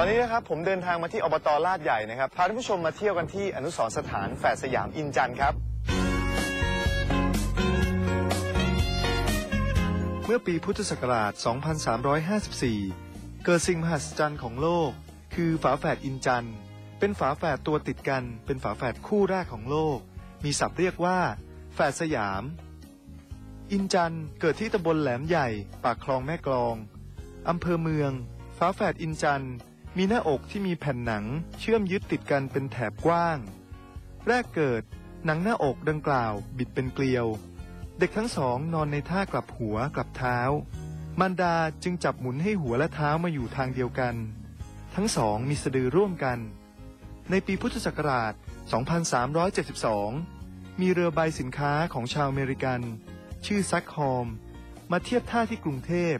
ตอนนี้นะครับผมเดินทางมาที่อบตลาดใหญ่นะครับพาท่านผู้ชมมาเที่ยวกันที่อนุสรณ์สถานแฝดสยามอินจันทร์ครับ เมื่อปีพุทธศักราช 2354 เกิดสิ่งมหัศจรรย์ของโลก คือฝาแฝดอินจันทร์เป็นฝาแฝดตัวติดกันเป็นฝาแฝดคู่แรกของโลก มีศัพท์เรียกว่าแฝดสยาม อินจันทร์เกิดที่ตำบลแหลมใหญ่ ปากคลองแม่กลองอำเภอเมือง ฝาแฝดอินจันทร์ มีหน้าอกที่มีแผ่นหนังเชื่อมยึดติดกันเป็นแถบกว้าง แรกเกิดหนังหน้าอกดังกล่าวบิดเป็นเกลียว เด็กทั้งสองนอนในท่ากลับหัวกลับเท้า มารดาจึงจับหมุนให้หัวและเท้ามาอยู่ทางเดียวกัน ทั้งสองมีสะดือร่วมกัน ในปีพุทธศักราช 2372 มีเรือใบสินค้าของชาวอเมริกัน ชื่อซักฮอม มาเทียบท่าที่กรุงเทพ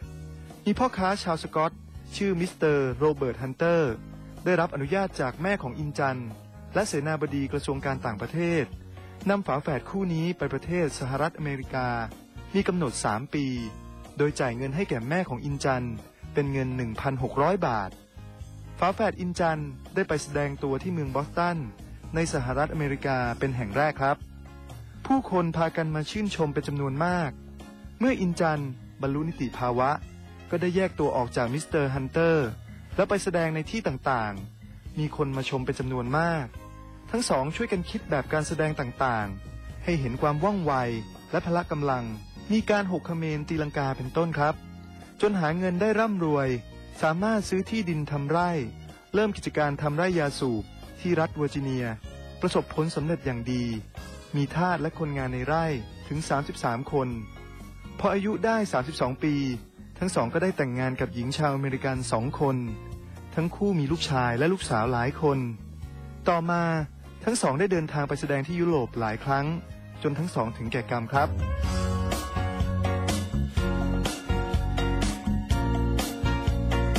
มีพ่อค้าชาวสกอต ชื่อมิสเตอร์โรเบิร์ตฮันเตอร์ได้รับอนุญาตจากแม่ของอินจันและเสนาบดีกระทรวงการต่างประเทศนำฝาแฝดคู่นี้ไปประเทศสหรัฐอเมริกา มีกำหนด 3 ปี โดยจ่ายเงินให้แก่แม่ของอินจันเป็นเงิน 1,600 บาท ฝาแฝดอินจันได้ไปแสดงตัวที่เมืองบอสตัน ในสหรัฐอเมริกาเป็นแห่งแรกครับ ผู้คนพากันมาชื่นชมเป็นจำนวนมาก เมื่ออินจันบรรลุนิติภาวะ ก็ได้แยกตัวออกจากมิสเตอร์ฮันเตอร์แล้วไปแสดงในที่ต่างๆ มีคนมาชมเป็นจำนวนมาก ทั้งสองช่วยกันคิดแบบการแสดงต่างๆ ให้เห็นความว่องไวและพละกำลัง มีการหกคะเมนตีลังกาเป็นต้นครับ จนหาเงินได้ร่ำรวย สามารถซื้อที่ดินทำไร่ เริ่มกิจการทำไร่ยาสูบที่รัฐเวอร์จิเนีย ประสบผลสำเร็จอย่างดี มีทาสและคนงานในไร่ถึง 33 คน พออายุได้ 32 ปี ทั้งสองก็ได้แต่งงานกับหญิงชาวอเมริกันสองคน ทั้งคู่มีลูกชายและลูกสาวหลายคน ต่อมาทั้งสองได้เดินทางไปแสดงที่ยุโรปหลายครั้ง จนทั้งสองถึงแก่กรรมครับ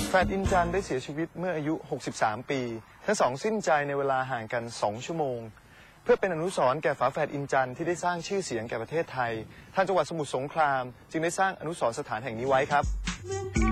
แฟดอินจันได้เสียชีวิตเมื่ออายุ 63 ปี ทั้งสองสิ้นใจในเวลาห่างกัน 2 ชั่วโมง พื่อเป็นอนุสรณ์แก่ฝาแฝดอินจันที่ได้สร้างชื่อเสียงแก่ประเทศไทย ทางจังหวัดสมุทรสงคราม จึงได้สร้างอนุสรณ์สถานแห่งนี้ไว้ครับเ